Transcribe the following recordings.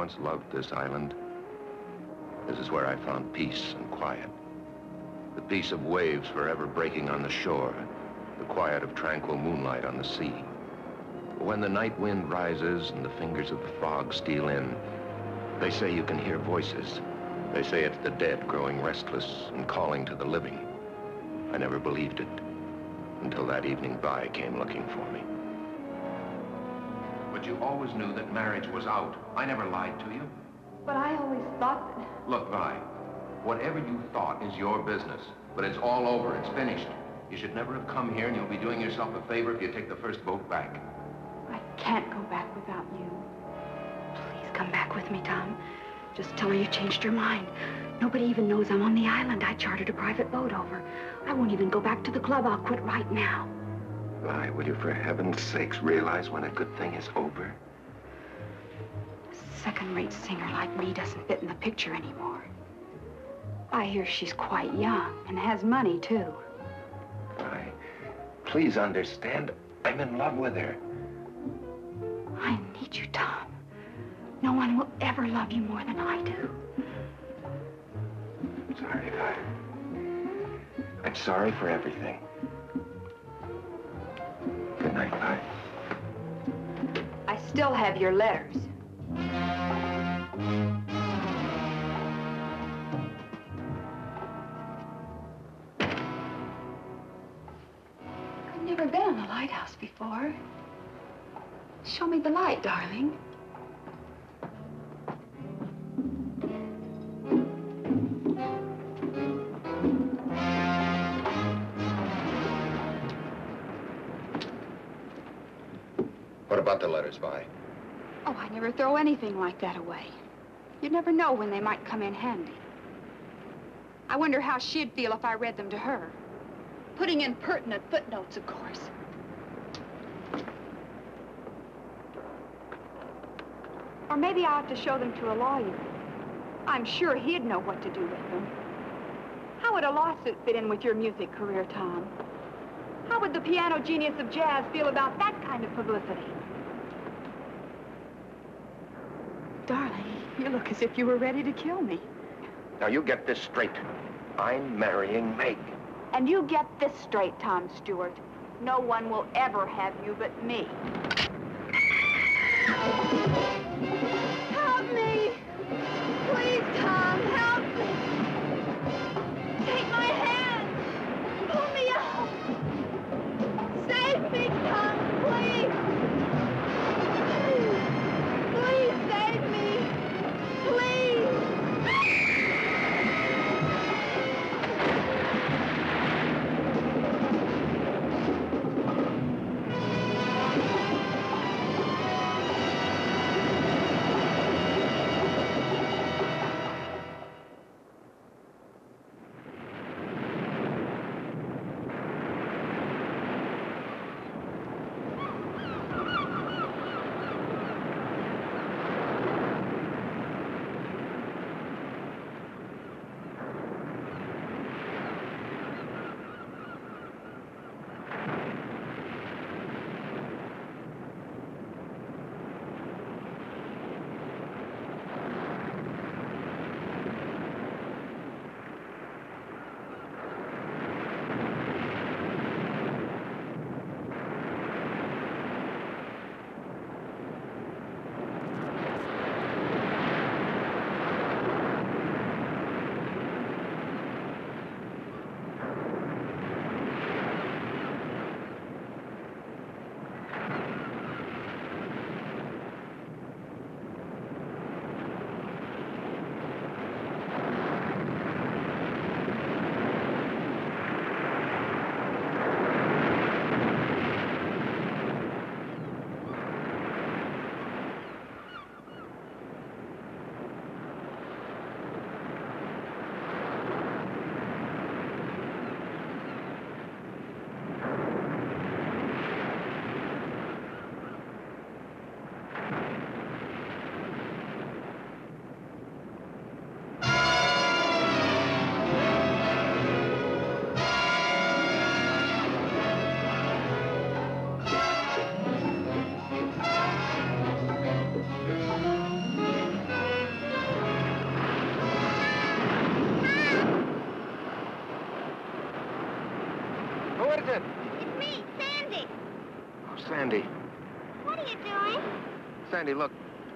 once loved this island. This is where I found peace and quiet. The peace of waves forever breaking on the shore. The quiet of tranquil moonlight on the sea. But when the night wind rises and the fingers of the fog steal in, they say you can hear voices. They say it's the dead growing restless and calling to the living. I never believed it until that evening Vi came looking for me. But you always knew that marriage was out. I never lied to you. But I always thought that... Look, Vi, whatever you thought is your business. But it's all over. It's finished. You should never have come here, and you'll be doing yourself a favor if you take the first boat back. I can't go back without you. Please come back with me, Tom. Just tell her you changed your mind. Nobody even knows I'm on the island. I chartered a private boat over. I won't even go back to the club. I'll quit right now. Vi, will you for heaven's sakes realize when a good thing is over? A second-rate singer like me doesn't fit in the picture anymore. I hear she's quite young and has money, too. Vi, please understand. I'm in love with her. I need you, Tom. No one will ever love you more than I do. I'm sorry, Vi. I'm sorry for everything. Good night, Vi. I still have your letters. I've never been in a lighthouse before. Show me the light, darling. About the letters, Vi? Oh, I never throw anything like that away. You'd never know when they might come in handy. I wonder how she'd feel if I read them to her. Putting in pertinent footnotes, of course. Or maybe I ought to show them to a lawyer. I'm sure he'd know what to do with them. How would a lawsuit fit in with your music career, Tom? How would the piano genius of jazz feel about that kind of publicity? Darling, you look as if you were ready to kill me. Now, you get this straight. I'm marrying Meg. And you get this straight, Tom Stewart. No one will ever have you but me.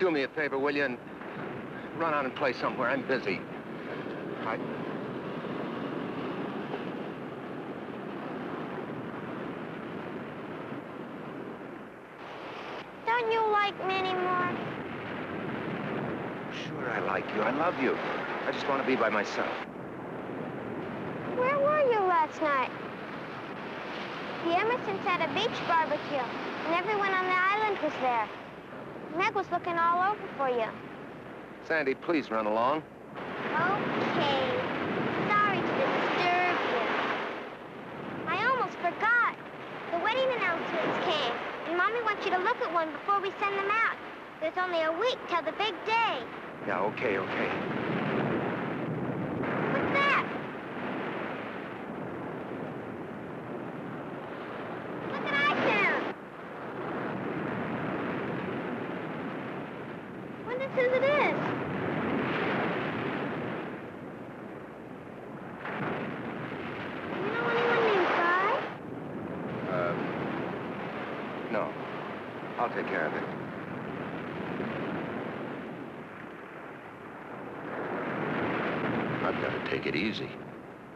Do me a favor, will you? And run out and play somewhere. I'm busy. I... Don't you like me anymore? Sure, I like you. I love you. I just want to be by myself. Where were you last night? The Emersons had a beach barbecue, and everyone on the island was there. Meg was looking all over for you. Sandy, please run along. Okay. Sorry to disturb you. I almost forgot. The wedding announcements came, and Mommy wants you to look at one before we send them out. There's only a week till the big day. Yeah, okay, okay. What's that? Look at iTunes. Wonder whose it is. You know anyone named Guy? Uh, no. I'll take care of it. I've got to take it easy.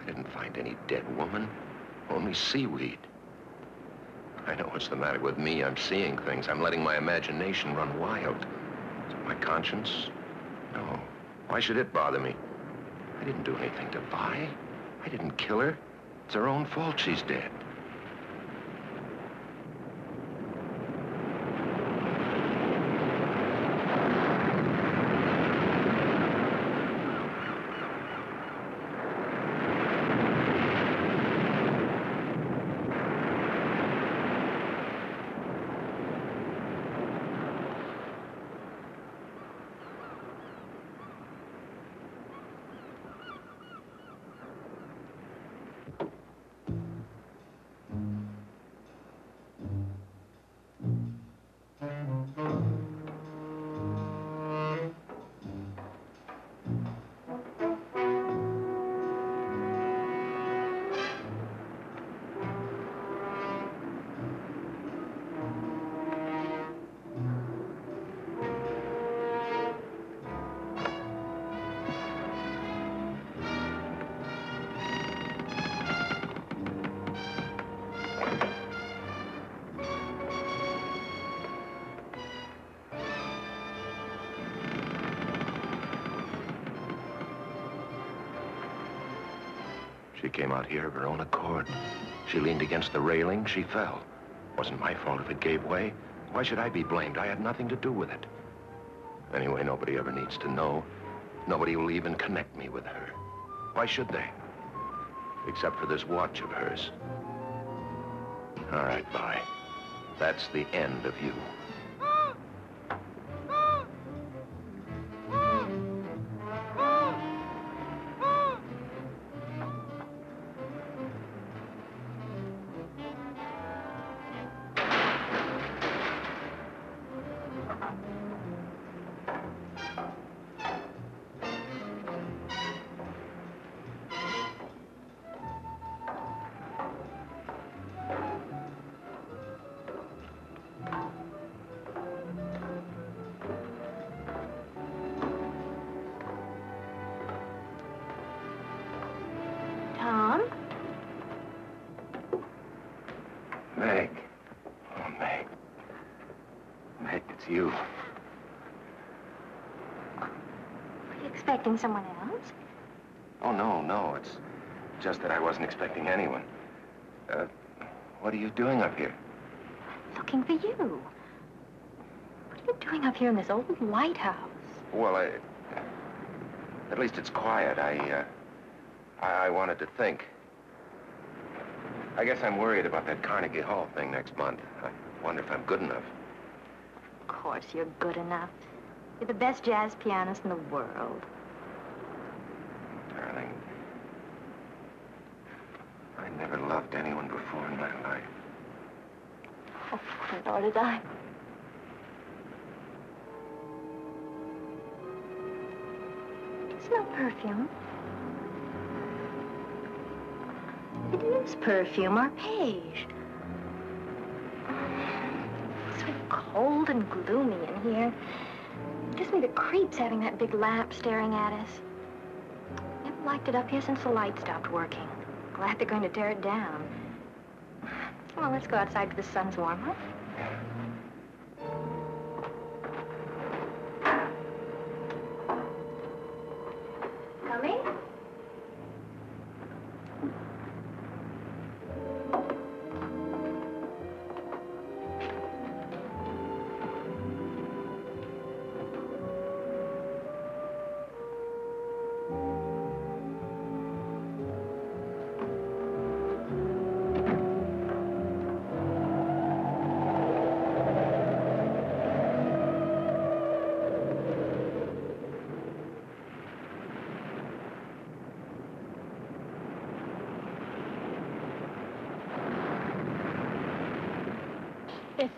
I didn't find any dead woman, only seaweed. I know what's the matter with me. I'm seeing things. I'm letting my imagination run wild. My conscience? No. Why should it bother me? I didn't do anything to Vi. I didn't kill her. It's her own fault she's dead. She came out here of her own accord. She leaned against the railing. She fell. Wasn't my fault if it gave way. Why should I be blamed? I had nothing to do with it. Anyway, nobody ever needs to know. Nobody will even connect me with her. Why should they? Except for this watch of hers. All right, bye. That's the end of you. This old lighthouse? Well, I... At least it's quiet. I, uh... I, I wanted to think. I guess I'm worried about that Carnegie Hall thing next month. I wonder if I'm good enough. Of course, you're good enough. You're the best jazz pianist in the world. Darling, I never loved anyone before in my life. Oh, nor did I. Smell perfume? It is perfume, Arpège. cold and gloomy in here. Gives me the creeps having that big lamp staring at us. Never liked it up here since the light stopped working. Glad they're going to tear it down. Come on, let's go outside till the sun's warm, huh?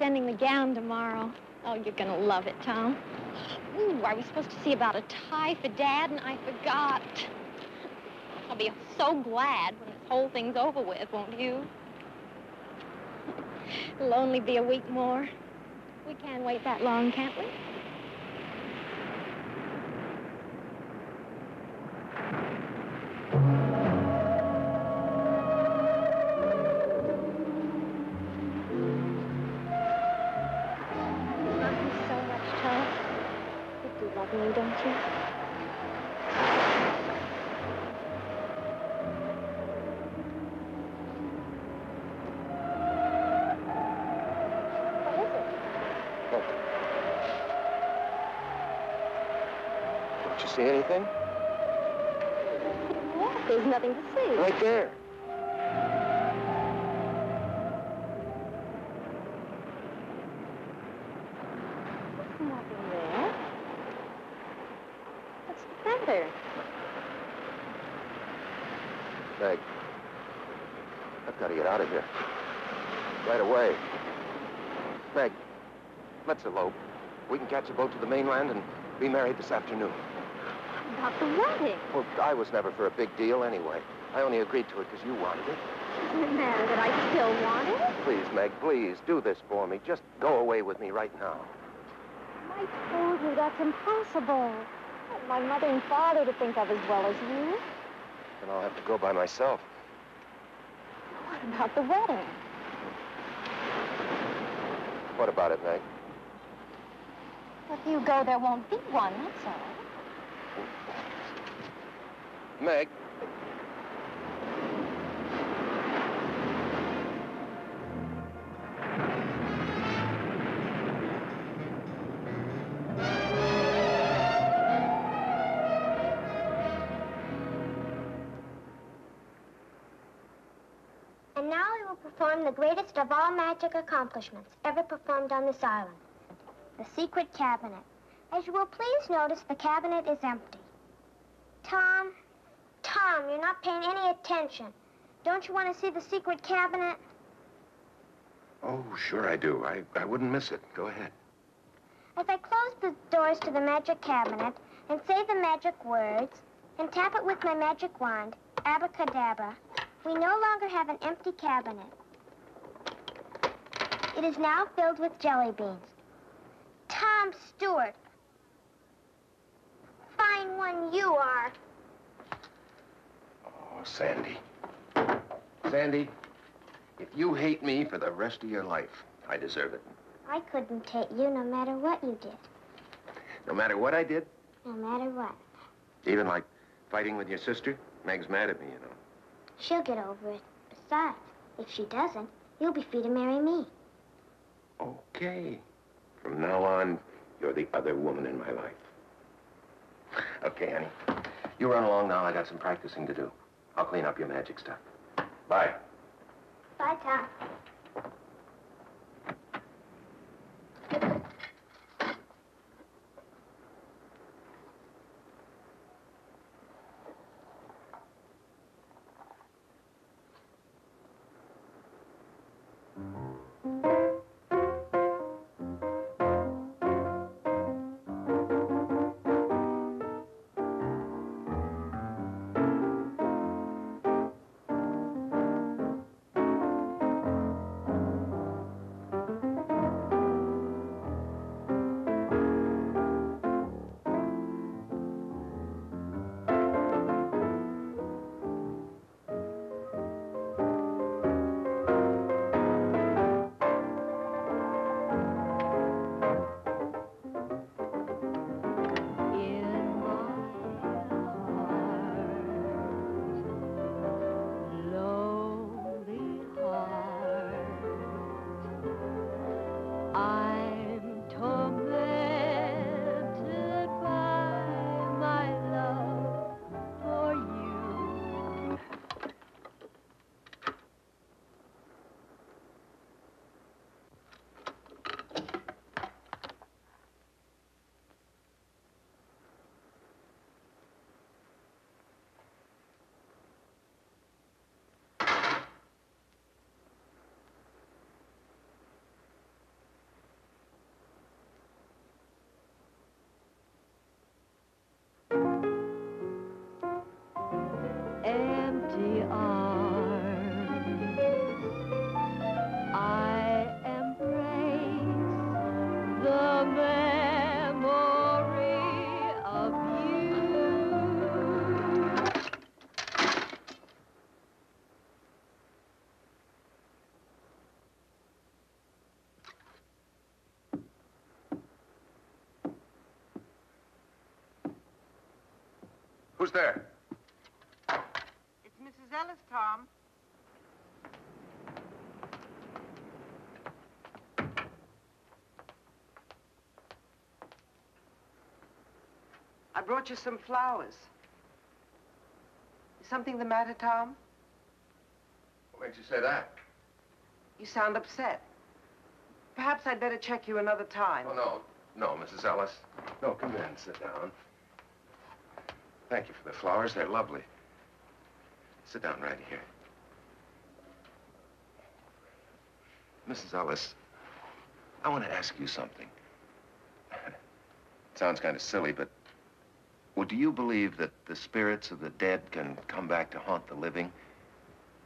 Sending the gown tomorrow. Oh, you're gonna love it, Tom. Ooh, I was supposed to see about a tie for Dad, and I forgot. I'll be so glad when this whole thing's over with, won't you? It'll only be a week more. We can't wait that long, can't we? To get out of here. Right away. Meg, let's elope. We can catch a boat to the mainland and be married this afternoon. About the wedding. Well, I was never for a big deal anyway. I only agreed to it because you wanted it. Doesn't it matter that I still want it? Please, Meg, please, do this for me. Just go away with me right now. I told you that's impossible. My mother and father to think of as well as you. Then I'll have to go by myself. About the wedding? What about it, Meg? If you go, there won't be one, that's all. Meg. The greatest of all magic accomplishments ever performed on this island. The secret cabinet. As you will please notice, the cabinet is empty. Tom, Tom, you're not paying any attention. Don't you want to see the secret cabinet? Oh, sure I do. I, I wouldn't miss it. Go ahead. If I close the doors to the magic cabinet and say the magic words and tap it with my magic wand, abracadabra, we no longer have an empty cabinet. It is now filled with jelly beans. Tom Stewart. Fine one you are. Oh, Sandy. Sandy, if you hate me for the rest of your life, I deserve it. I couldn't hate you no matter what you did. No matter what I did, No matter what. even like fighting with your sister, Meg's mad at me, you know. She'll get over it. Besides, if she doesn't, you'll be free to marry me. Okay. From now on, you're the other woman in my life. Okay, honey. You run along now. I got some practicing to do. I'll clean up your magic stuff. Bye. Bye, Tom. empty arms. I embrace the memory of you. Who's there? Brought you some flowers. Is something the matter, Tom? What makes you say that? You sound upset. Perhaps I'd better check you another time. Oh, no. No, Mrs. Ellis. No, come in. Sit down. Thank you for the flowers. They're lovely. Sit down right here. Mrs. Ellis, I want to ask you something. it sounds kind of silly, but well, do you believe that the spirits of the dead can come back to haunt the living?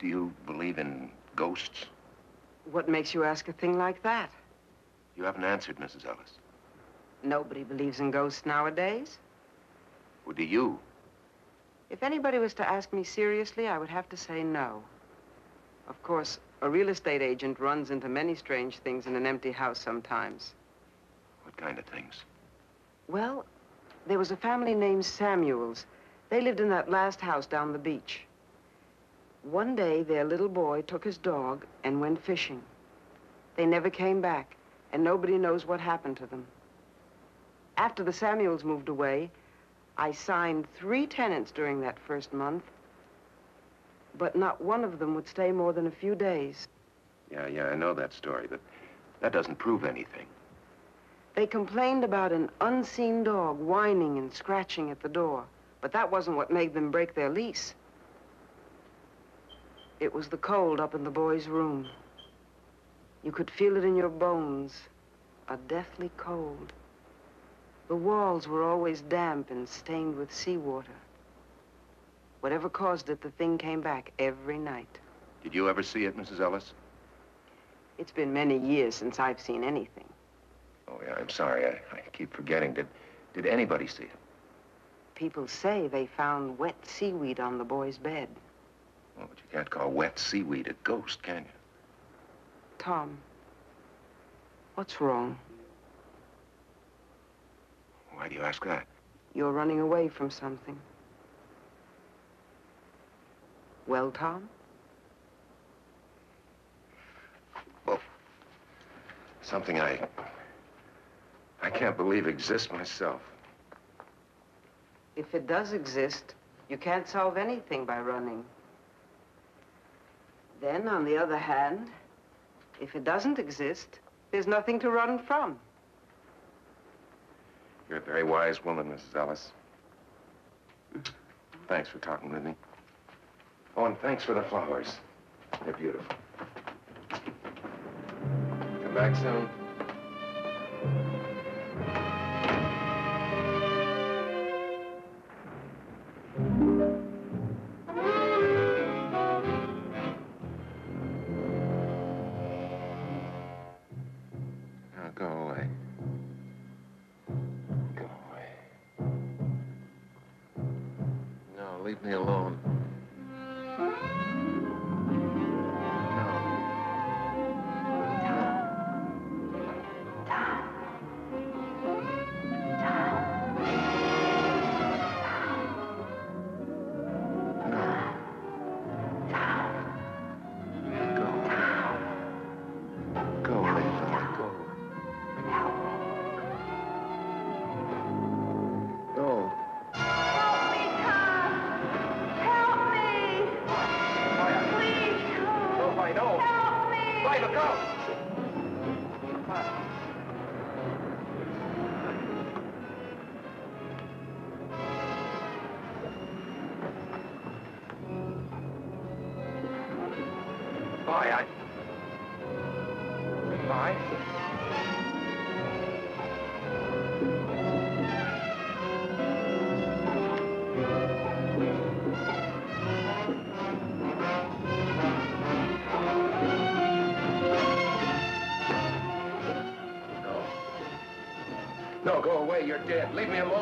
Do you believe in ghosts? What makes you ask a thing like that? You haven't answered, Mrs. Ellis. Nobody believes in ghosts nowadays. Well, do you? If anybody was to ask me seriously, I would have to say no. Of course, a real estate agent runs into many strange things in an empty house sometimes. What kind of things? Well, there was a family named Samuels. They lived in that last house down the beach. One day, their little boy took his dog and went fishing. They never came back, and nobody knows what happened to them. After the Samuels moved away, I signed three tenants during that first month, but not one of them would stay more than a few days. Yeah, yeah, I know that story, but that doesn't prove anything. They complained about an unseen dog whining and scratching at the door, but that wasn't what made them break their lease. It was the cold up in the boy's room. You could feel it in your bones, a deathly cold. The walls were always damp and stained with seawater. Whatever caused it, the thing came back every night. Did you ever see it, Mrs. Ellis? It's been many years since I've seen anything. Oh, yeah, I'm sorry. I, I keep forgetting. Did, did anybody see it? People say they found wet seaweed on the boy's bed. Well, but you can't call wet seaweed a ghost, can you? Tom, what's wrong? Why do you ask that? You're running away from something. Well, Tom? Well, something I... I can't believe it exists myself. If it does exist, you can't solve anything by running. Then, on the other hand, if it doesn't exist, there's nothing to run from. You're a very wise woman, Mrs. Ellis. Thanks for talking with me. Oh, and thanks for the flowers. They're beautiful. Come back soon. Dead. Leave me alone.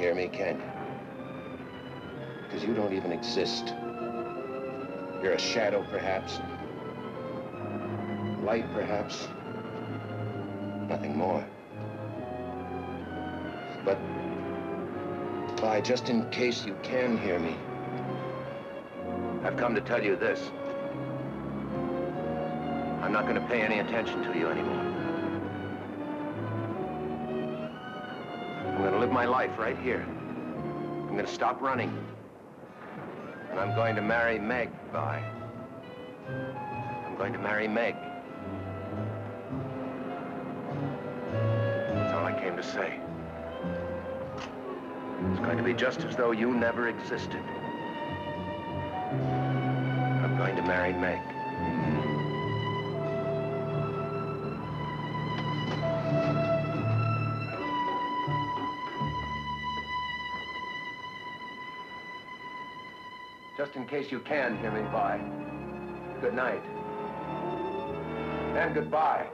Hear me, can you? Because you don't even exist. You're a shadow, perhaps. Light, perhaps. Nothing more. But, by just in case you can hear me, I've come to tell you this. I'm not going to pay any attention to you anymore. I'm going to live my life right here. I'm going to stop running. And I'm going to marry Meg, Vi. I'm going to marry Meg. That's all I came to say. It's going to be just as though you never existed. I'm going to marry Meg. Case you can hear me by. Good night. And goodbye.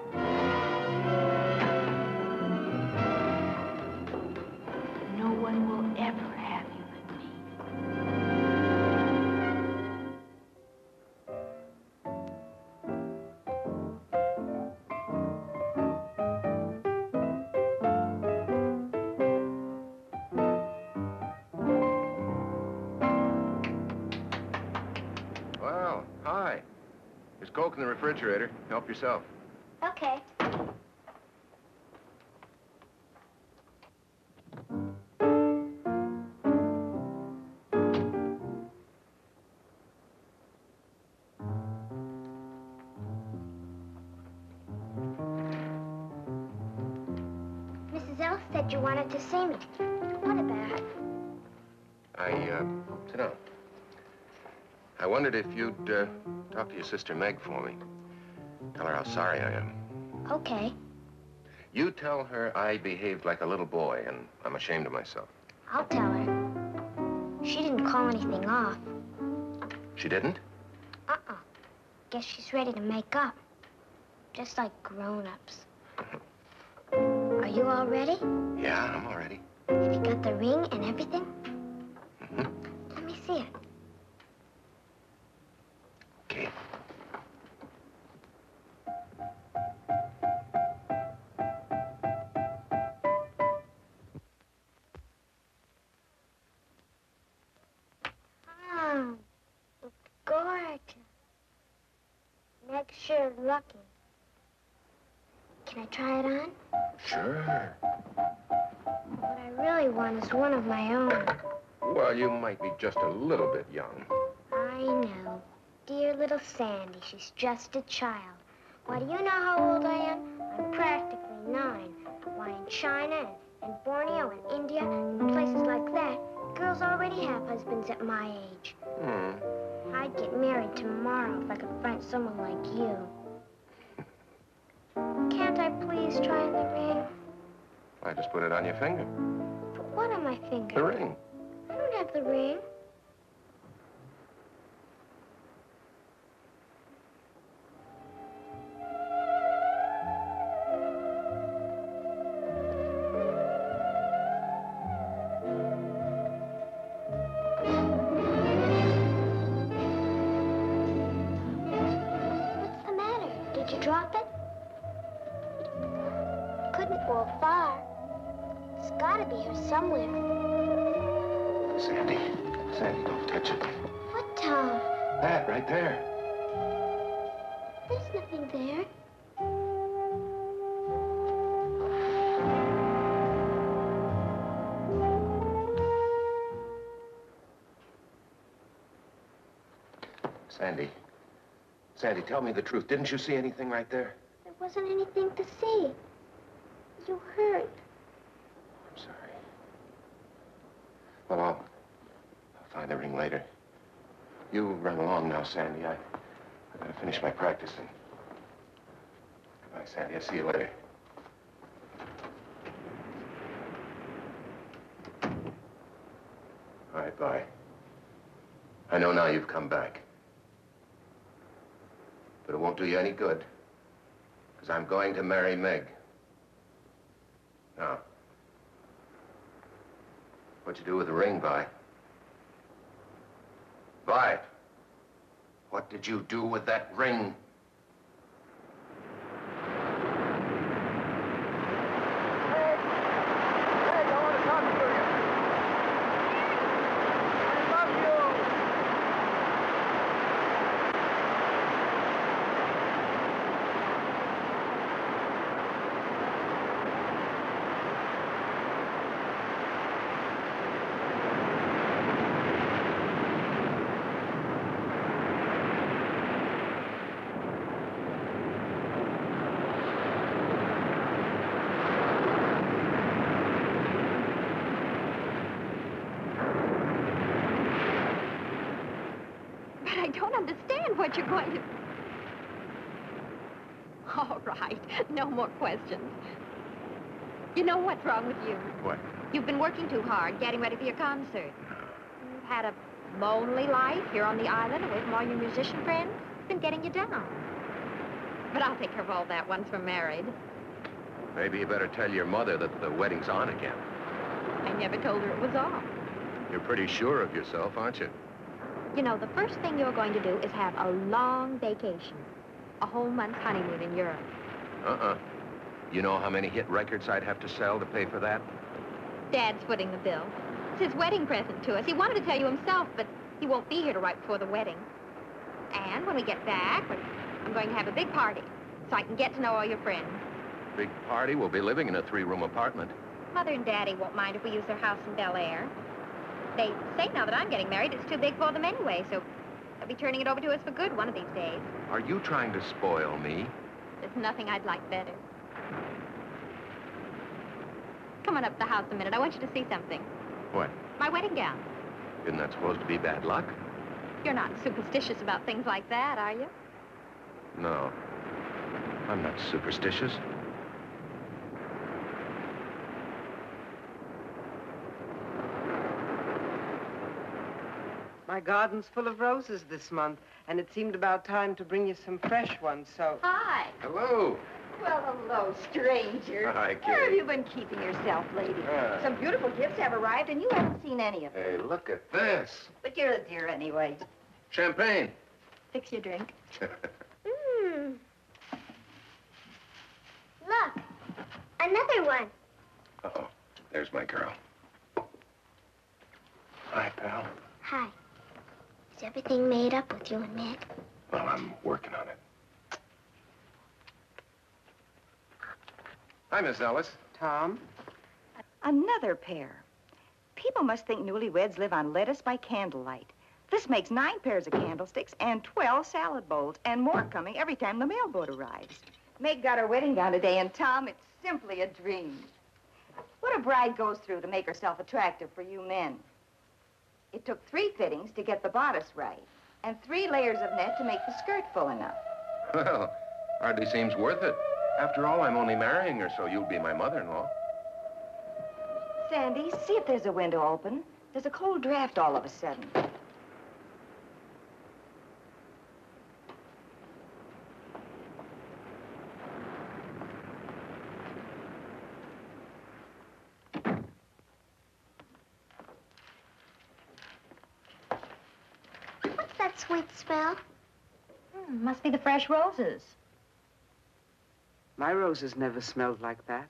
Refrigerator. Help yourself. Okay. Mrs. Ellis said you wanted to see me. What about? I, uh, sit down. I wondered if you'd, uh, talk to your sister Meg for me. Tell her how sorry I am. Okay. You tell her I behaved like a little boy and I'm ashamed of myself. I'll tell her. She didn't call anything off. She didn't? Uh-uh. Guess she's ready to make up. Just like grown-ups. Are you all ready? Yeah, I'm all ready. Have you got the ring and everything? Sure lucky. Can I try it on? Sure. What I really want is one of my own. Well, you might be just a little bit young. I know. Dear little Sandy, she's just a child. Why, do you know how old I am? I'm practically nine. Why, in China and, and Borneo and India and places like that, girls already have husbands at my age. Hmm. I'd get married tomorrow if I could find someone like you. Can't I please try on the ring? I just put it on your finger. But what on my finger? The ring. I don't have the ring. Sandy, tell me the truth. Didn't you see anything right there? There wasn't anything to see. You hurt. I'm sorry. Well, I'll, I'll find the ring later. You run along now, Sandy. I, I gotta finish my practicing. Goodbye, Sandy. I'll see you later. All right, bye. I know now you've come back. Won't do you any good. Because I'm going to marry Meg. Now, what'd you do with the ring, Vi? Vi, what did you do with that ring? But I don't understand what you're going to... All right, no more questions. You know what's wrong with you? What? You've been working too hard, getting ready for your concert. You've had a lonely life here on the island away from all your musician friends. It's been getting you down. But I'll take care of all that once we're married. Maybe you better tell your mother that the wedding's on again. I never told her it was off. You're pretty sure of yourself, aren't you? You know, the first thing you're going to do is have a long vacation. A whole month's honeymoon in Europe. Uh-uh. You know how many hit records I'd have to sell to pay for that? Dad's footing the bill. It's his wedding present to us. He wanted to tell you himself, but he won't be here to right before the wedding. And when we get back, we're- I'm going to have a big party so I can get to know all your friends. Big party. We'll be living in a three-room apartment. Mother and Daddy won't mind if we use their house in Bel Air. They say now that I'm getting married, it's too big for them anyway, so they'll be turning it over to us for good one of these days. Are you trying to spoil me? There's nothing I'd like better. Come on up to the house a minute. I want you to see something. What? My wedding gown. Isn't that supposed to be bad luck? You're not superstitious about things like that, are you? No. I'm not superstitious. My garden's full of roses this month, and it seemed about time to bring you some fresh ones, so... Hi. Hello. Well, hello, stranger. Hi, Where have you been keeping yourself, lady? Ah. Some beautiful gifts have arrived, and you haven't seen any of them. Hey, look at this. But you're a dear anyway. Champagne. Fix your drink. Hmm. Look, another one. Uh-oh. There's my girl. Hi, pal. Hi. Is everything made up with you and Meg? Well, I'm working on it. Hi, Miss Ellis. Tom? Another pair. People must think newlyweds live on lettuce by candlelight. This makes nine pairs of candlesticks and 12 salad bowls, and more coming every time the mailboat arrives. Meg got her wedding gown today, and Tom, it's simply a dream. What a bride goes through to make herself attractive for you men. It took three fittings to get the bodice right, and three layers of net to make the skirt full enough. Well, hardly seems worth it. After all, I'm only marrying her, so you'll be my mother-in-law. Sandy, see if there's a window open. There's a cold draft all of a sudden. What's that sweet smell? Hmm, must be the fresh roses. My roses never smelled like that.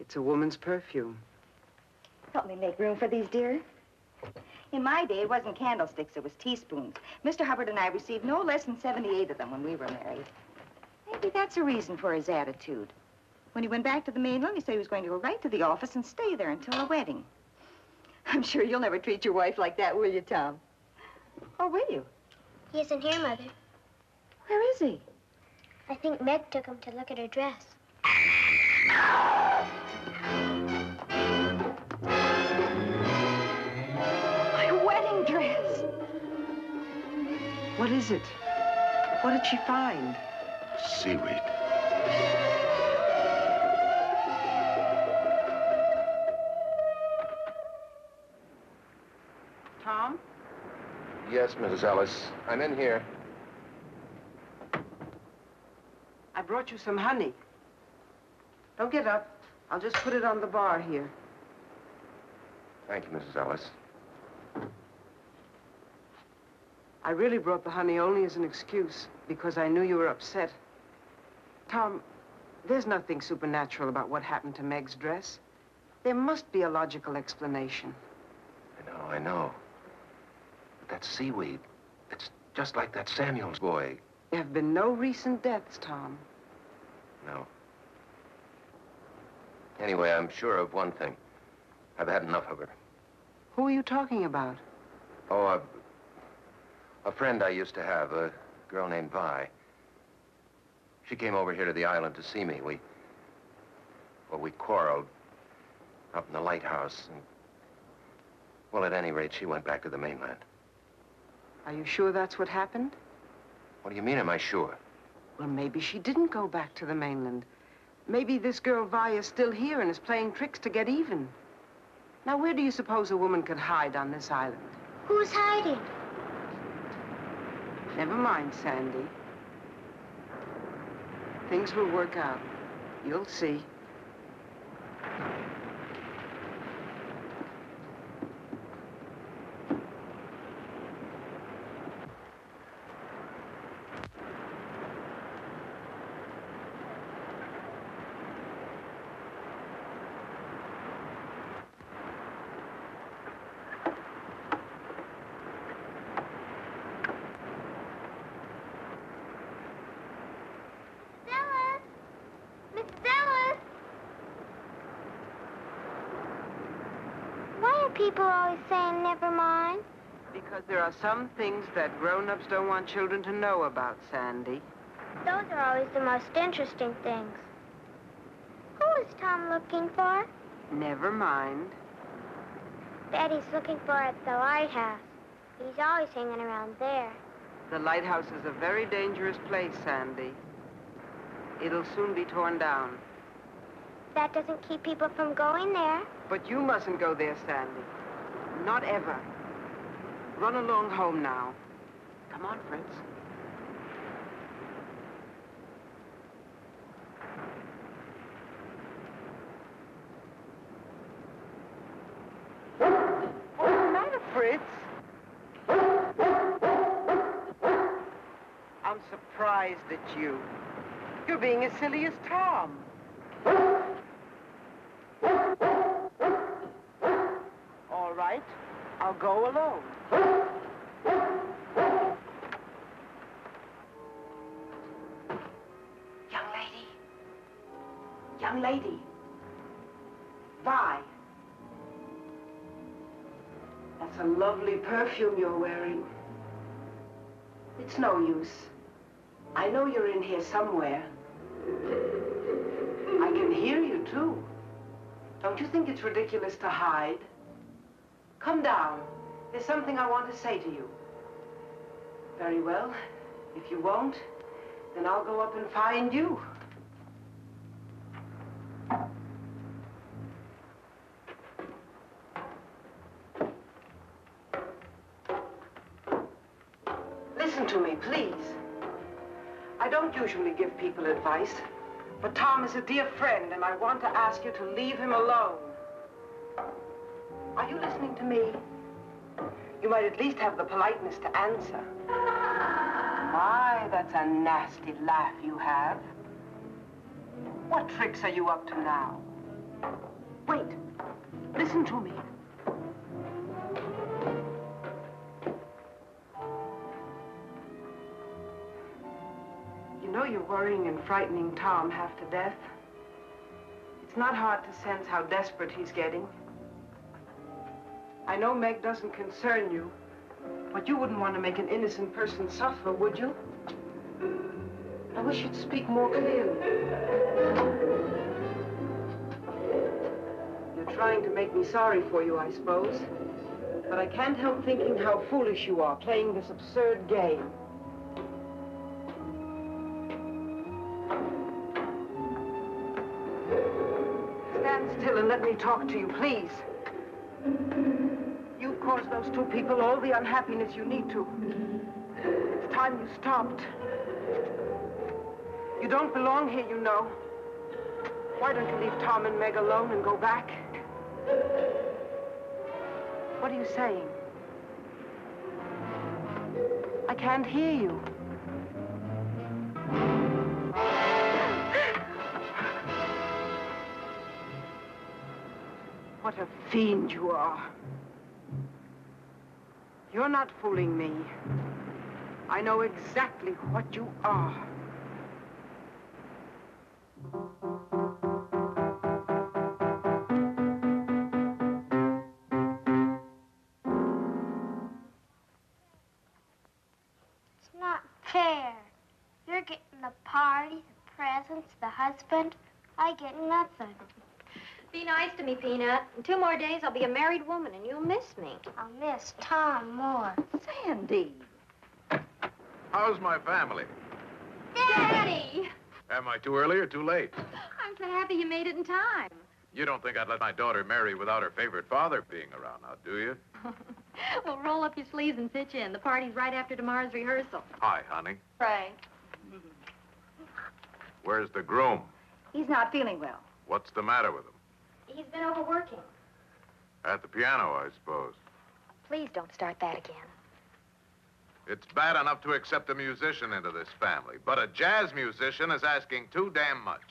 It's a woman's perfume. Help me make room for these, dear. In my day, it wasn't candlesticks, it was teaspoons. Mr. Hubbard and I received no less than 78 of them when we were married. Maybe that's a reason for his attitude. When he went back to the mainland, he said he was going to go right to the office and stay there until the wedding. I'm sure you'll never treat your wife like that, will you, Tom? Or will you? He isn't here, Mother. Where is he? I think Meg took him to look at her dress. My wedding dress. What is it? What did she find? Seaweed. Tom? Yes, Mrs. Ellis. I'm in here. I brought you some honey. Don't get up. I'll just put it on the bar here. Thank you, Mrs. Ellis. I really brought the honey only as an excuse, because I knew you were upset. Tom, there's nothing supernatural about what happened to Meg's dress. There must be a logical explanation. I know, I know. That seaweed, it's just like that Samuels boy. There have been no recent deaths, Tom. No. Anyway, I'm sure of one thing. I've had enough of her. Who are you talking about? Oh, a, a friend I used to have, a girl named Vi. She came over here to the island to see me. We, well, we quarreled up in the lighthouse. And, well, at any rate, she went back to the mainland. Are you sure that's what happened? What do you mean, am I sure? Well, maybe she didn't go back to the mainland. Maybe this girl Vi is still here and is playing tricks to get even. Now, where do you suppose a woman could hide on this island? Who's hiding? Never mind, Sandy. Things will work out. You'll see. Ellis! Mrs. Ellis! Why are people always saying never mind? Because there are some things that grown-ups don't want children to know about, Sandy. Those are always the most interesting things. Who is Tom looking for? Never mind. Daddy's looking for at the lighthouse. He's always hanging around there. The lighthouse is a very dangerous place, Sandy. It'll soon be torn down. That doesn't keep people from going there. But you mustn't go there, Sandy. Not ever. Run along home now. Come on, Fritz. I'm surprised at you. You're being as silly as Tom. All right, I'll go alone. Young lady. Young lady. Vi. That's a lovely perfume you're wearing. It's no use. I know you're in here somewhere. I can hear you, too. Don't you think it's ridiculous to hide? Come down. There's something I want to say to you. Very well. If you won't, then I'll go up and find you. Listen to me, please. I don't usually give people advice, but Tom is a dear friend, and I want to ask you to leave him alone. Are you listening to me? You might at least have the politeness to answer. My, that's a nasty laugh you have. What tricks are you up to now? Wait. Listen to me. You know you're worrying and frightening Tom half to death. It's not hard to sense how desperate he's getting. I know Meg doesn't concern you, but you wouldn't want to make an innocent person suffer, would you? I wish you'd speak more clearly. You're trying to make me sorry for you, I suppose. But I can't help thinking how foolish you are playing this absurd game. Stand still and let me talk to you, please. Cause those two people all the unhappiness you need to. It's time you stopped. You don't belong here, you know. Why don't you leave Tom and Meg alone and go back? What are you saying? I can't hear you. What a fiend you are. You're not fooling me. I know exactly what you are. It's not fair. You're getting the party, the presents, the husband. I get nothing. Be nice to me, Peanut. In two more days, I'll be a married woman, and you'll miss me. I'll miss Tom more. Sandy. How's my family? Daddy! Am I too early or too late? I'm so happy you made it in time. You don't think I'd let my daughter marry without her favorite father being around now, do you? well, roll up your sleeves and pitch in. The party's right after tomorrow's rehearsal. Hi, honey. Frank. Where's the groom? He's not feeling well. What's the matter with him? He's been overworking. At the piano, I suppose. Please don't start that again. It's bad enough to accept a musician into this family, but a jazz musician is asking too damn much.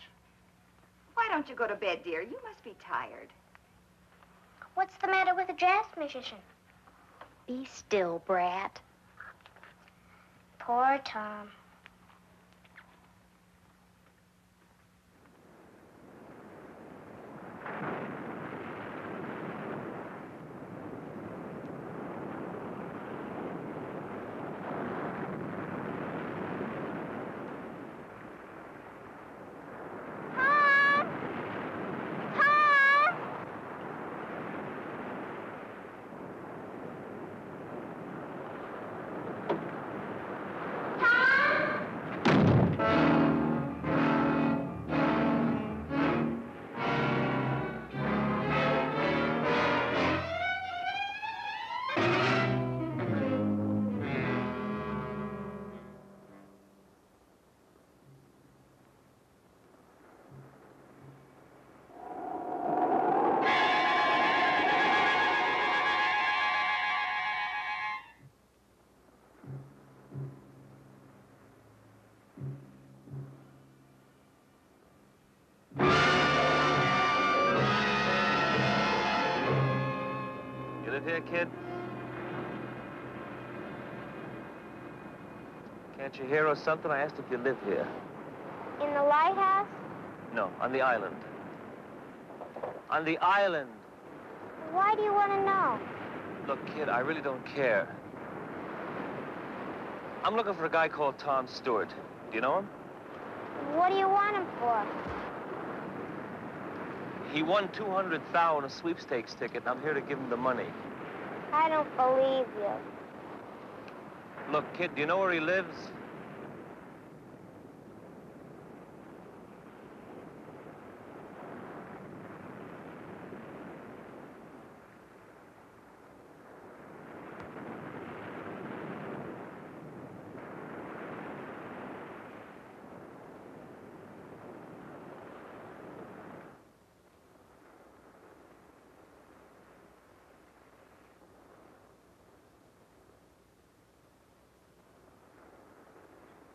Why don't you go to bed, dear? You must be tired. What's the matter with a jazz musician? Be still, brat. Poor Tom. Tom! You live here, kid? Can't you hear or something? I asked if you live here. In the lighthouse? No, on the island. On the island. Why do you want to know? Look, kid, I really don't care. I'm looking for a guy called Tom Stewart. Do you know him? What do you want him for? He won 200,000 on a sweepstakes ticket, and I'm here to give him the money. I don't believe you. Look, kid, do you know where he lives?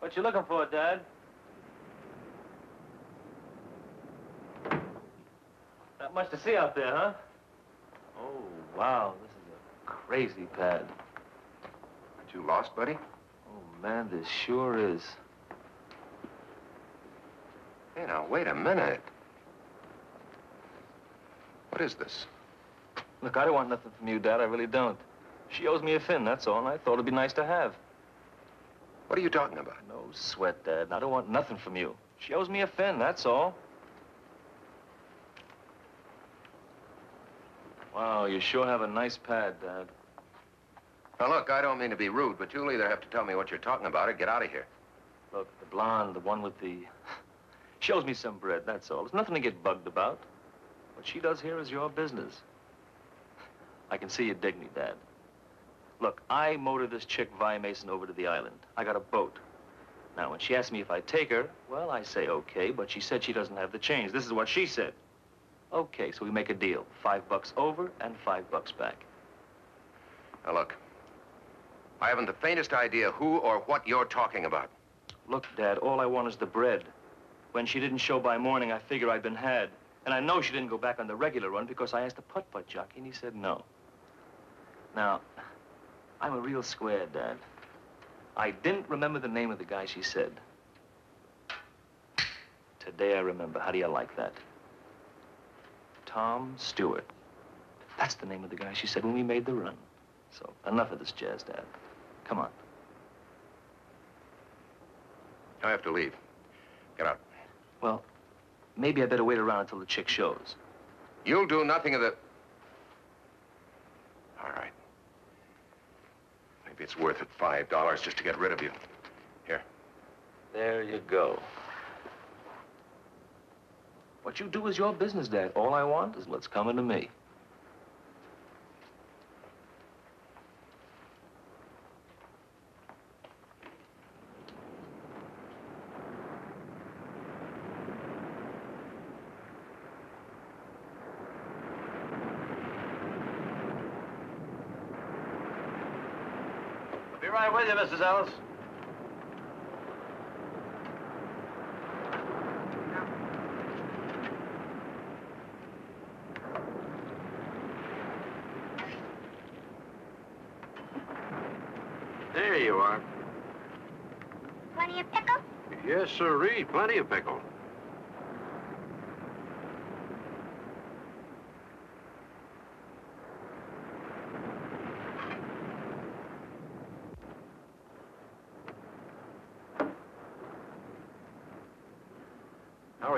What you looking for, Dad? Not much to see out there, huh? Oh, wow, this is a crazy pad. Aren't you lost, buddy? Oh, man, this sure is. Hey, now, wait a minute. What is this? Look, I don't want nothing from you, Dad. I really don't. She owes me a fin, that's all, and I thought it'd be nice to have. What are you talking about? No sweat, Dad. I don't want nothing from you. She owes me a fin, that's all. Wow, you sure have a nice pad, Dad. Now, look, I don't mean to be rude, but you'll either have to tell me what you're talking about or get out of here. Look, the blonde, the one with the... She owes me some bread, that's all. There's nothing to get bugged about. What she does here is your business. I can see you dig me, Dad. Look, I motored this chick, Vi Mason, over to the island. I got a boat. Now, when she asked me if I'd take her, well, I say okay, but she said she doesn't have the change. This is what she said. Okay, so we make a deal. Five bucks over and five bucks back. Now, look. I haven't the faintest idea who or what you're talking about. Look, Dad, all I want is the bread. When she didn't show by morning, I figure I'd been had. And I know she didn't go back on the regular run because I asked the putt-putt jockey, and he said no. Now, I'm a real square, Dad. I didn't remember the name of the guy she said. Today I remember. How do you like that? Tom Stewart. That's the name of the guy she said when we made the run. So, enough of this jazz, Dad. Come on. I have to leave. Get out. Well, maybe I better wait around until the chick shows. You'll do nothing of the... All right. It's worth it, five dollars, just to get rid of you. Here. There you go. What you do is your business, Dad. All I want is what's coming to me. Be right with you, Mrs. Ellis. There you are. Plenty of pickle? Yes, sirree. Plenty of pickle.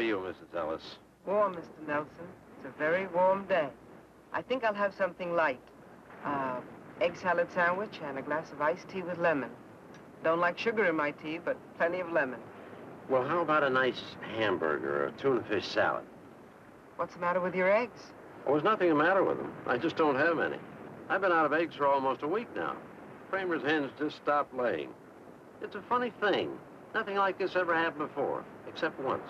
You, Mrs. Ellis? Warm, Mr. Nelson. It's a very warm day. I think I'll have something light. Uh, egg salad sandwich and a glass of iced tea with lemon. Don't like sugar in my tea, but plenty of lemon. Well, how about a nice hamburger or a tuna fish salad? What's the matter with your eggs? Oh, there's nothing the matter with them. I just don't have any. I've been out of eggs for almost a week now. Kramer's hens just stopped laying. It's a funny thing. Nothing like this ever happened before, except once,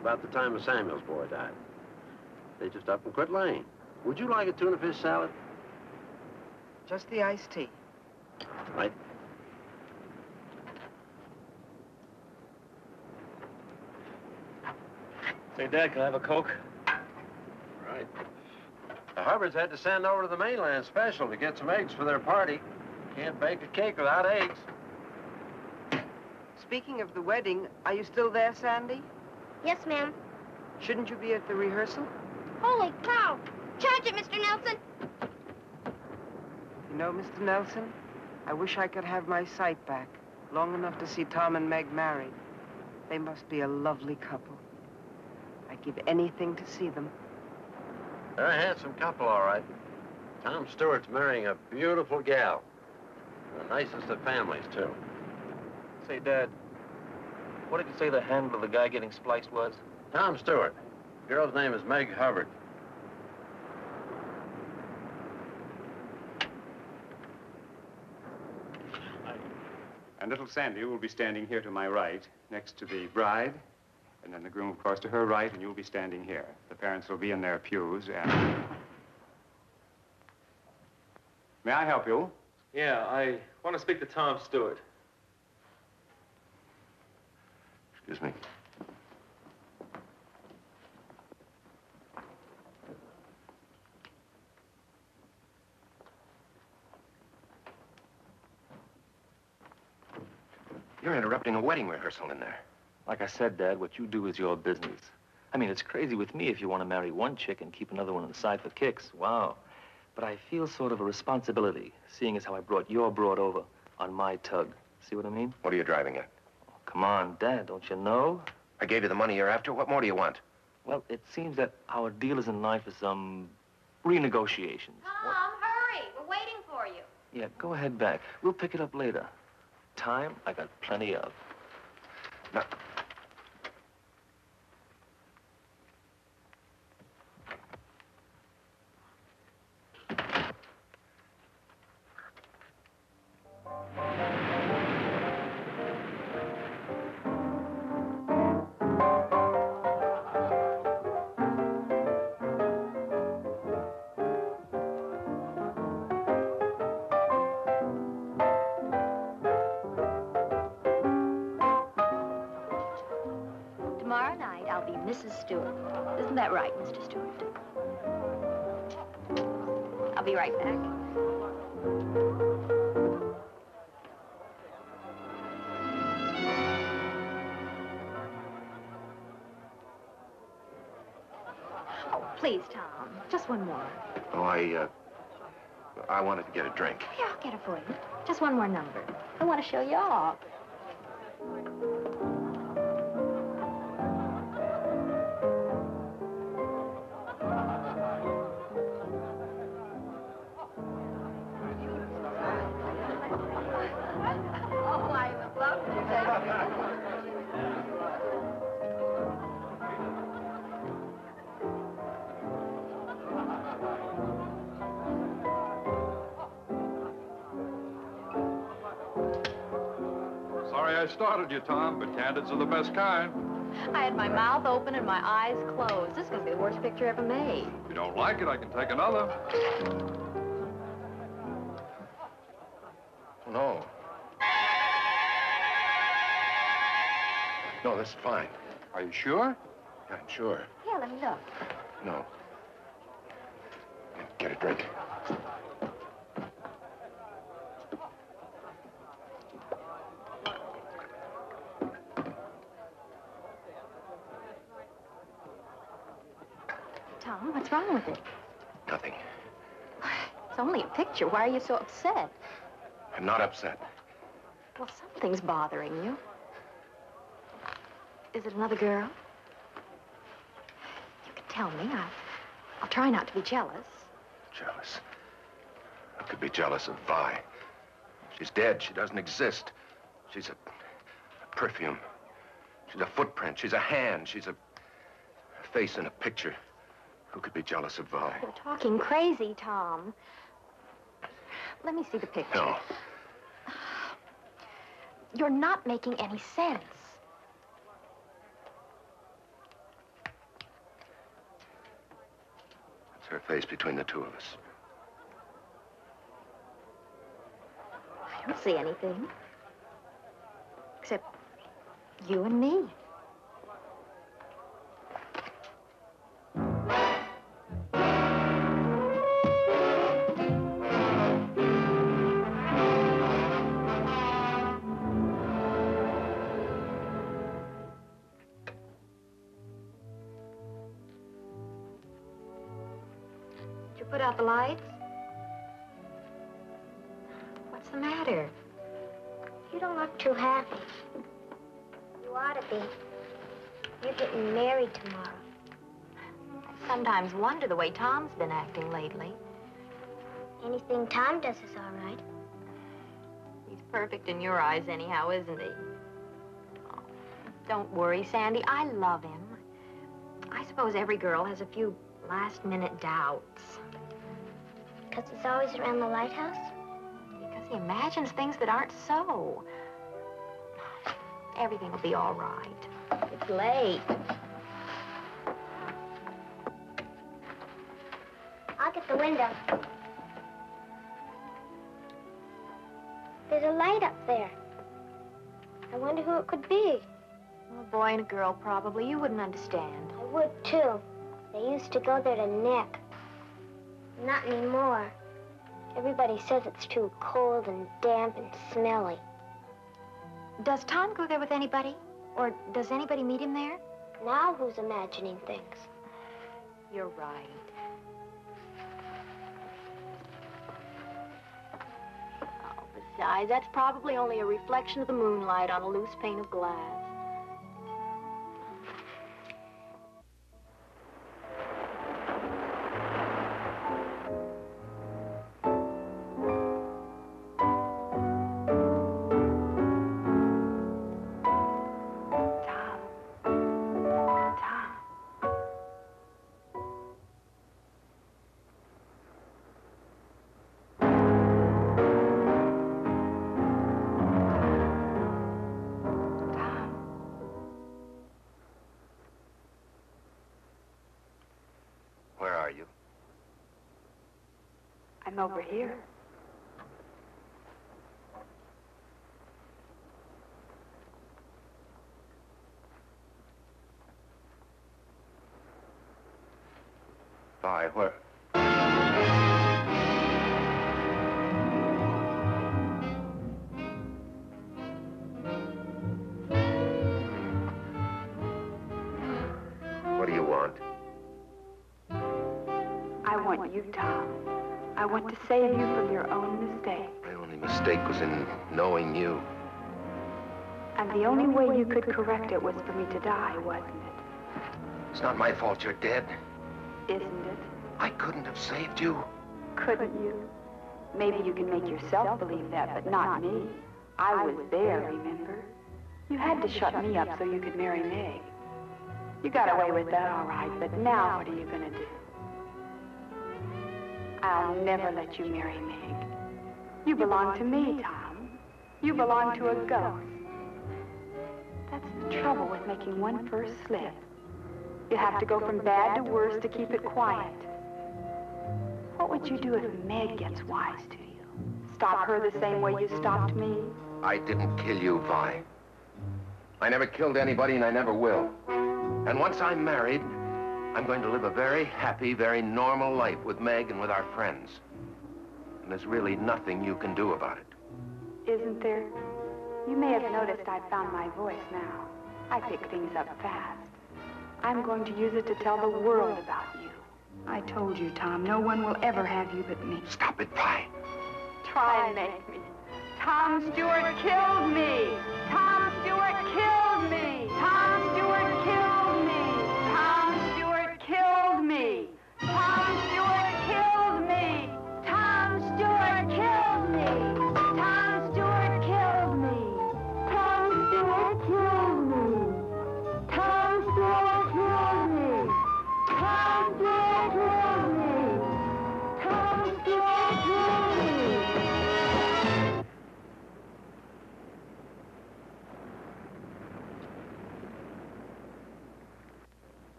about the time of Samuel's boy died. They just up and quit laying. Would you like a tuna fish salad? Just the iced tea. Right. Say, Dad, can I have a Coke? Right. The Hubbards had to send over to the mainland special to get some eggs for their party. Can't bake a cake without eggs. Speaking of the wedding, are you still there, Sandy? Yes, ma'am. Shouldn't you be at the rehearsal? Holy cow! Charge it, Mr. Nelson! You know, Mr. Nelson, I wish I could have my sight back, long enough to see Tom and Meg married. They must be a lovely couple. I'd give anything to see them. They're a handsome couple, all right. Tom Stewart's marrying a beautiful gal. The nicest of families, too. Say, Dad, what did you say the handle of the guy getting spliced was? Tom Stewart. The girl's name is Meg Hubbard. And little Sandy will be standing here to my right, next to the bride, and then the groom, of course, to her right, and you'll be standing here. The parents will be in their pews, and... May I help you? Yeah, I want to speak to Tom Stewart. Excuse me. You're interrupting a wedding rehearsal in there. Like I said, Dad, what you do is your business. I mean, it's crazy with me if you want to marry one chick and keep another one on the side for kicks. Wow. But I feel sort of a responsibility, seeing as how I brought your broad over on my tug. See what I mean? What are you driving at? Come on, Dad, don't you know? I gave you the money you're after. What more do you want? Well, it seems that our deal is in line for some renegotiations. Tom, hurry. We're waiting for you. Yeah, go ahead back. We'll pick it up later. Time, I got plenty of. Now, for you. Just one more number. I want to show you off. I started you, Tom, but candids are the best kind. I had my mouth open and my eyes closed. This is going to be the worst picture ever made. If you don't like it, I can take another. No. No, this is fine. Are you sure? Yeah, I'm sure. Here, let me look. No. Get a drink. Tom, what's wrong with it? Nothing. It's only a picture. Why are you so upset? I'm not upset. Well, something's bothering you. Is it another girl? You can tell me. I'll, I'll try not to be jealous. Jealous. I could be jealous of Vi. She's dead. She doesn't exist. She's a, a perfume. She's a footprint. She's a hand. She's a, a face in a picture. Who could be jealous of Vi? You're talking crazy, Tom. Let me see the picture. No. You're not making any sense. It's her face between the two of us. I don't see anything. Except you and me. Wonder the way Tom's been acting lately. Anything Tom does is all right. He's perfect in your eyes anyhow, isn't he? Oh, don't worry, Sandy. I love him. I suppose every girl has a few last-minute doubts. Because he's always around the lighthouse? Because he imagines things that aren't so. Everything will be all right. It's late. The window. There's a light up there. I wonder who it could be. A boy and a girl, probably. You wouldn't understand. I would, too. They used to go there to nip. Not anymore. Everybody says it's too cold and damp and smelly. Does Tom go there with anybody? Or does anybody meet him there? Now who's imagining things? You're right. Besides, that's probably only a reflection of the moonlight on a loose pane of glass. I'm over here. Vi, where... What do you want? I want you, Tom. I want to save you from your own mistake. My only mistake was in knowing you. And the only way you could correct it was for me to die, wasn't it? It's not my fault you're dead. Isn't it? I couldn't have saved you. Couldn't you? Maybe you can make yourself believe that, but not me. I was there, remember? You had to shut me up so you could marry Meg. You got away with that all right, but now what are you gonna do? I'll never let you marry Meg. You belong to me, Tom. You belong to a ghost. That's the trouble with making one first slip. You have to go from bad to worse to keep it quiet. What would you do if Meg gets wise to you? Stop her the same way you stopped me? I didn't kill you, Vi. I never killed anybody, and I never will. And once I'm married, I'm going to live a very happy, very normal life with Meg and with our friends. And there's really nothing you can do about it. Isn't there? You may have noticed I've found my voice now. I pick things up fast. I'm going to use it to tell the world about you. I told you, Tom, no one will ever have you but me. Stop it, Vi. Try and make me. Tom Stewart killed me. Tom Stewart killed me. Tom me. Tom Stewart killed me. Tom Stewart killed me.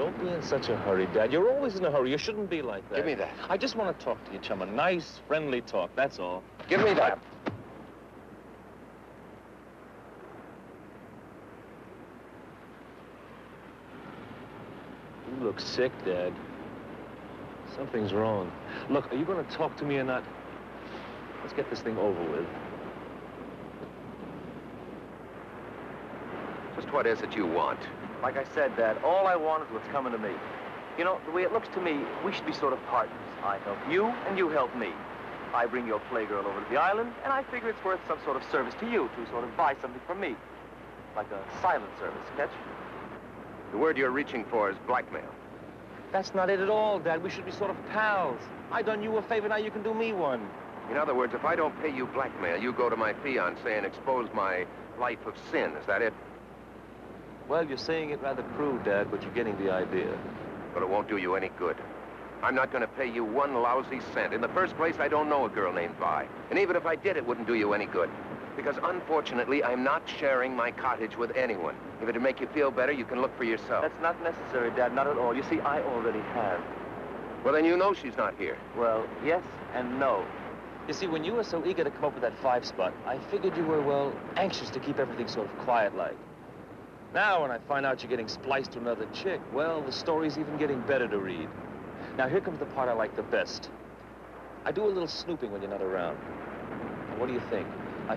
Don't be in such a hurry, Dad. You're always in a hurry. You shouldn't be like that. Give me that. I just want to talk to you, chum. A nice, friendly talk, that's all. Give me that. You look sick, Dad. Something's wrong. Look, are you going to talk to me or not? Let's get this thing over with. Just what is it you want? Like I said, Dad, all I want is what's coming to me. You know, the way it looks to me, we should be sort of partners. I help you, and you help me. I bring your playgirl over to the island, and I figure it's worth some sort of service to you to sort of buy something from me. Like a silent service, catch? The word you're reaching for is blackmail. That's not it at all, Dad. We should be sort of pals. I done you a favor, now you can do me one. In other words, if I don't pay you blackmail, you go to my fiancé and expose my life of sin. Is that it? Well, you're saying it rather crude, Dad, but you're getting the idea. But it won't do you any good. I'm not going to pay you one lousy cent. In the first place, I don't know a girl named Vi. And even if I did, it wouldn't do you any good. Because unfortunately, I'm not sharing my cottage with anyone. If it'd make you feel better, you can look for yourself. That's not necessary, Dad, not at all. You see, I already have. Well, then you know she's not here. Well, yes and no. You see, when you were so eager to come up with that five spot, I figured you were, well, anxious to keep everything sort of quiet-like. Now, when I find out you're getting spliced to another chick, well, the story's even getting better to read. Now, here comes the part I like the best. I do a little snooping when you're not around. Now, what do you think? I...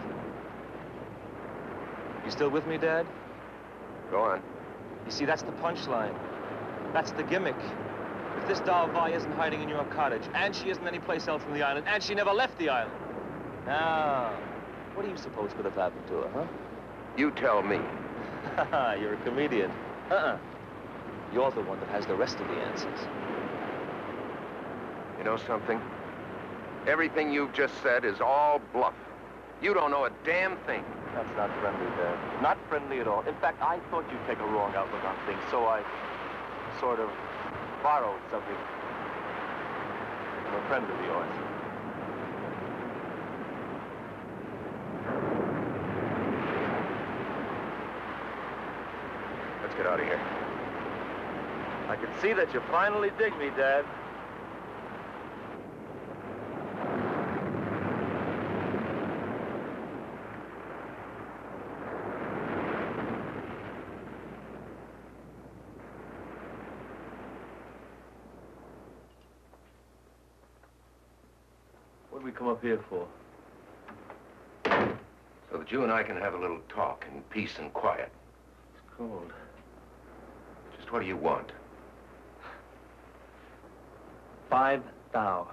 You still with me, Dad? Go on. You see, that's the punchline. That's the gimmick. If this doll Vi isn't hiding in your cottage, and she isn't anyplace else on the island, and she never left the island. Now, what do you suppose could have happened to her, huh? You tell me. You're a comedian. Uh-uh. You're the one that has the rest of the answers. You know something? Everything you've just said is all bluff. You don't know a damn thing. That's not friendly, Dad. Not friendly at all. In fact, I thought you'd take a wrong outlook on things, so I sort of borrowed something from a friend of yours. Let's get out of here. I can see that you finally dig me, Dad. What did we come up here for? So that you and I can have a little talk in peace and quiet. It's cold. Just what do you want? Five thou.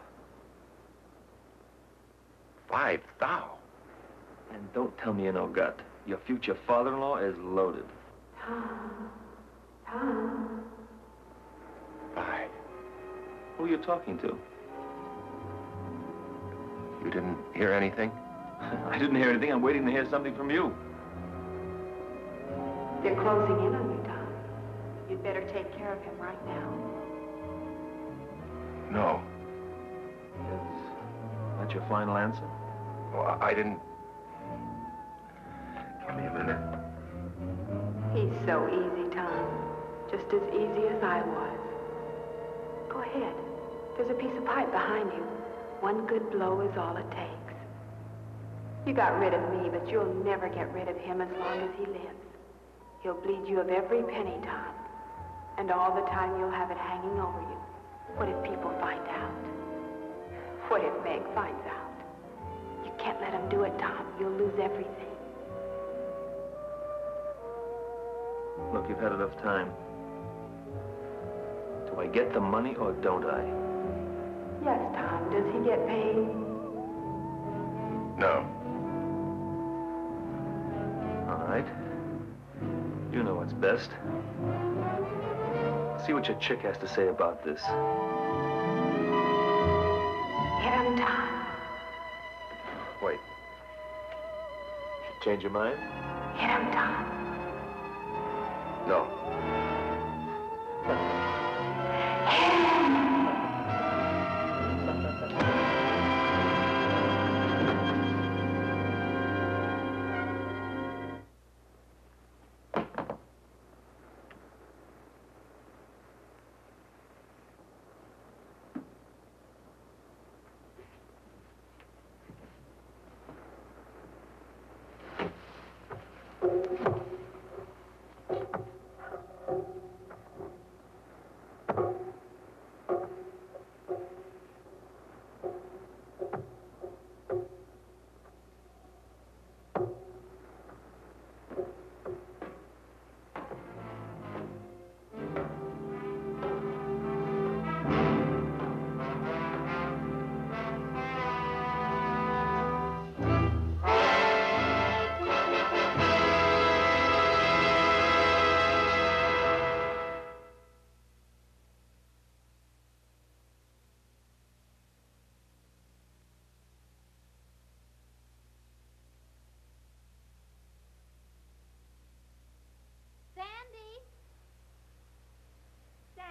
Five thou? And don't tell me you no gut. Your future father-in-law is loaded. Tom. Tom. Five. Who are you talking to? You didn't hear anything? I didn't hear anything. I'm waiting to hear something from you. They're closing in on you, Tom. You'd better take care of him right now. No. Is that your final answer? Well, I didn't... Give me a minute. He's so easy, Tom. Just as easy as I was. Go ahead. There's a piece of pipe behind you. One good blow is all it takes. You got rid of me, but you'll never get rid of him as long as he lives. He'll bleed you of every penny, Tom. And all the time you'll have it hanging over you. What if people find out? What if Meg finds out? You can't let him do it, Tom. You'll lose everything. Look, you've had enough time. Do I get the money or don't I? Yes, Tom. Does he get paid? No. All right. You know what's best. See what your chick has to say about this. Hit him, Tom. Wait. Change your mind? Hit him, Tom. No.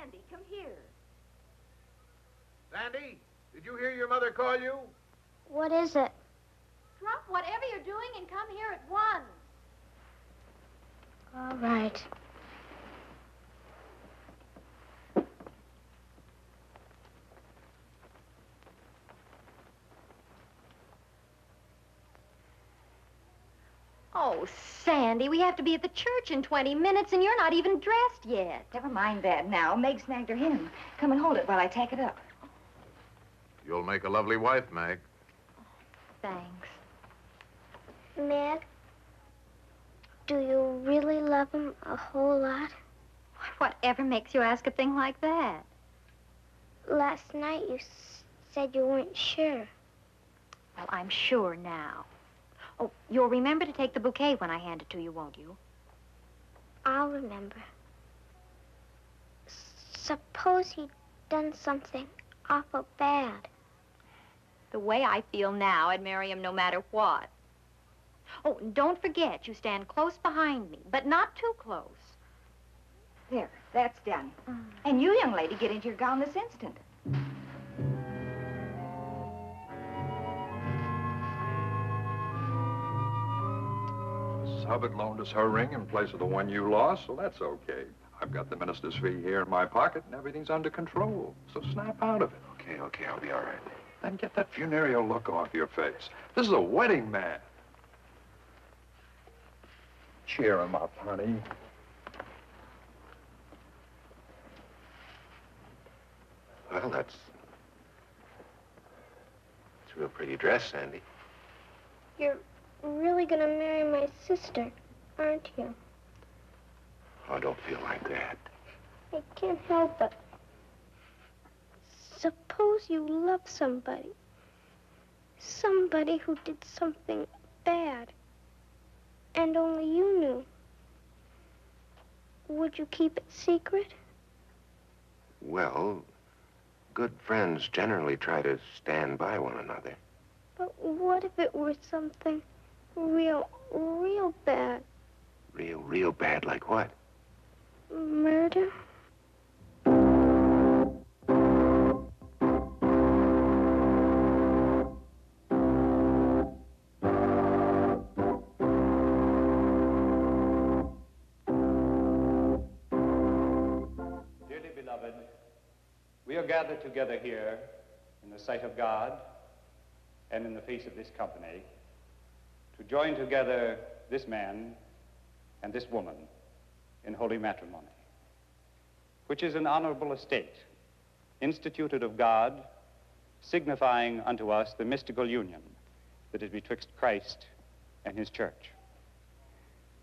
Sandy, come here. Sandy, did you hear your mother call you? What is it? Drop whatever you're doing and come here at once. All right. Oh, Sandy, we have to be at the church in 20 minutes, and you're not even dressed yet. Never mind that now. Meg snagged her hymn. Come and hold it while I tack it up. You'll make a lovely wife, Meg. Thanks. Meg, do you really love him a whole lot? Whatever makes you ask a thing like that? Last night you s- said you weren't sure. Well, I'm sure now. Oh, you'll remember to take the bouquet when I hand it to you, won't you? I'll remember. Suppose he'd done something awful bad. The way I feel now, I'd marry him no matter what. Oh, and don't forget, you stand close behind me, but not too close. There, that's done. Mm. And you, young lady, get into your gown this instant. Hubbard loaned us her ring in place of the one you lost, so that's okay. I've got the minister's fee here in my pocket, and everything's under control. So snap out of it. Okay, okay, I'll be all right. Then get that funereal look off your face. This is a wedding man. Cheer him up, honey. Well, that's... It's a real pretty dress, Sandy. You're really gonna marry my sister, aren't you? Oh, don't feel like that. I can't help it. Suppose you love somebody. Somebody who did something bad. And only you knew. Would you keep it secret? Well, good friends generally try to stand by one another. But what if it were something real, real bad? Real, real bad like what? Murder? Dearly beloved, we are gathered together here in the sight of God and in the face of this company to join together this man and this woman in holy matrimony, which is an honorable estate instituted of God, signifying unto us the mystical union that is betwixt Christ and his church.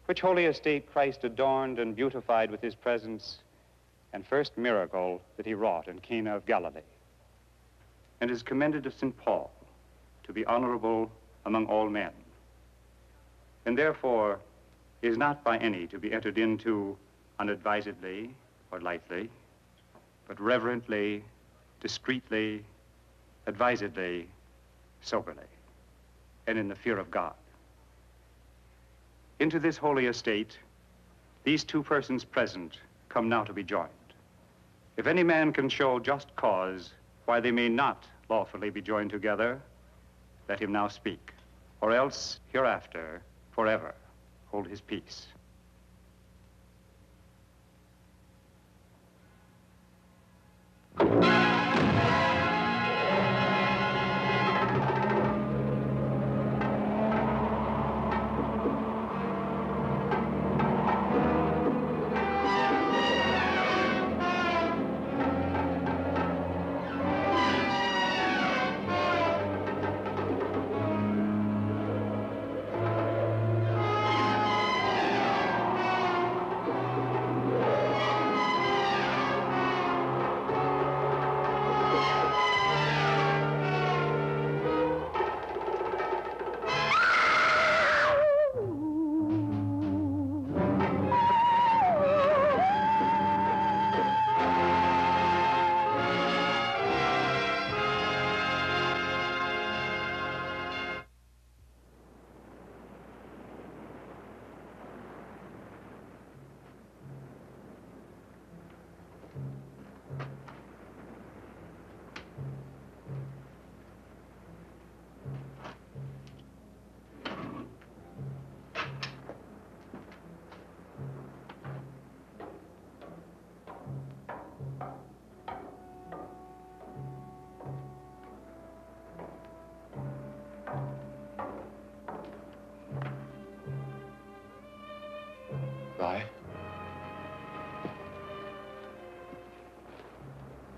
Which holy estate Christ adorned and beautified with his presence and first miracle that he wrought in Cana of Galilee, and is commended to St. Paul to be honorable among all men, and therefore is not by any to be entered into unadvisedly or lightly, but reverently, discreetly, advisedly, soberly, and in the fear of God. Into this holy estate, these two persons present come now to be joined. If any man can show just cause why they may not lawfully be joined together, let him now speak, or else hereafter, forever, hold his peace.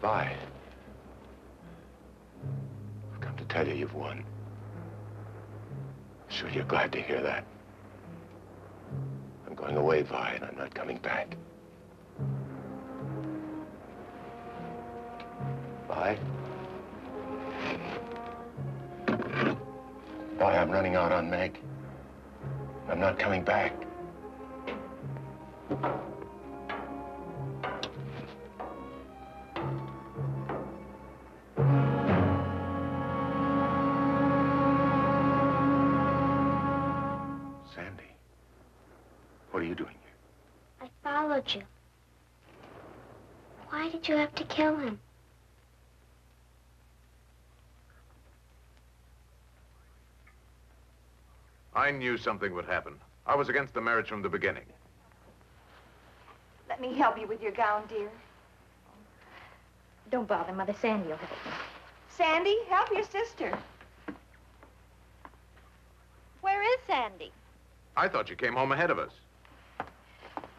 Vi? I've come to tell you you've won. I'm Sure you're glad to hear that. I'm going away, Vi, and I'm not coming back. Vi? Vi, I'm running out on Meg. I'm not coming back. You have to kill him? I knew something would happen. I was against the marriage from the beginning. Let me help you with your gown, dear. Don't bother, Mother. Sandy will help me. Sandy, help your sister. Where is Sandy? I thought you came home ahead of us.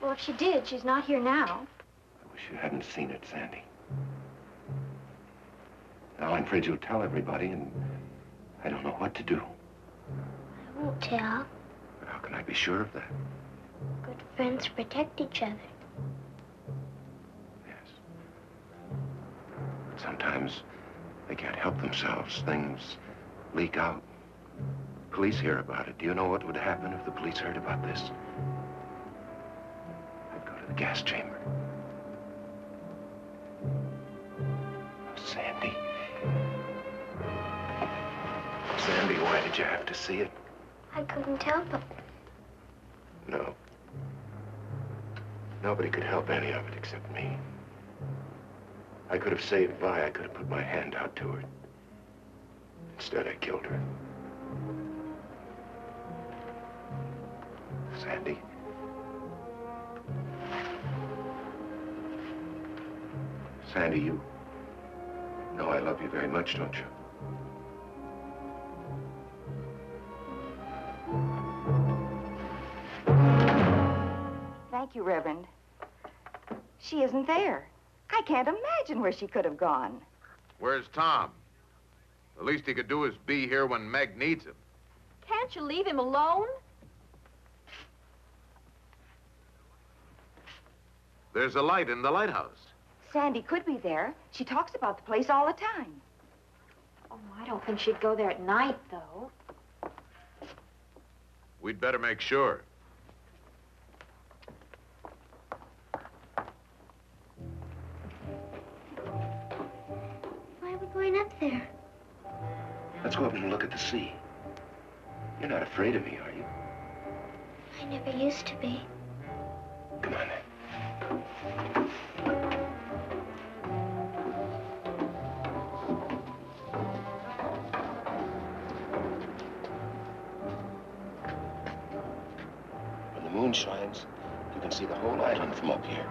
Well, if she did, she's not here now. I wish you hadn't seen it, Sandy. Now, I'm afraid you'll tell everybody, and I don't know what to do. I won't tell. But how can I be sure of that? Good friends protect each other. Yes. But sometimes they can't help themselves. Things leak out. Police hear about it. Do you know what would happen if the police heard about this? I'd go to the gas chamber. Sandy, why did you have to see it? I couldn't help it. No. Nobody could help any of it except me. I could have saved Vi. I could have put my hand out to her. Instead, I killed her. Sandy. Sandy, you know I love you very much, don't you? Thank you, Reverend. She isn't there. I can't imagine where she could have gone. Where's Tom? The least he could do is be here when Meg needs him. Can't you leave him alone? There's a light in the lighthouse. Sandy could be there. She talks about the place all the time. Oh, I don't think she'd go there at night, though. We'd better make sure. Up there? Let's go up and look at the sea. You're not afraid of me, are you? I never used to be. Come on, then. When the moon shines, you can see the whole island from up here.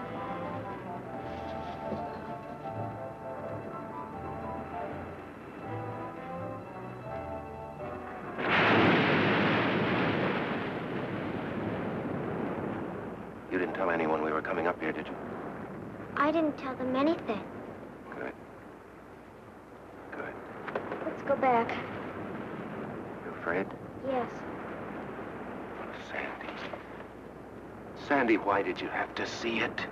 Tell them anything. Good. Good. Let's go back. You afraid? Yes. Sandy. Sandy, why did you have to see it?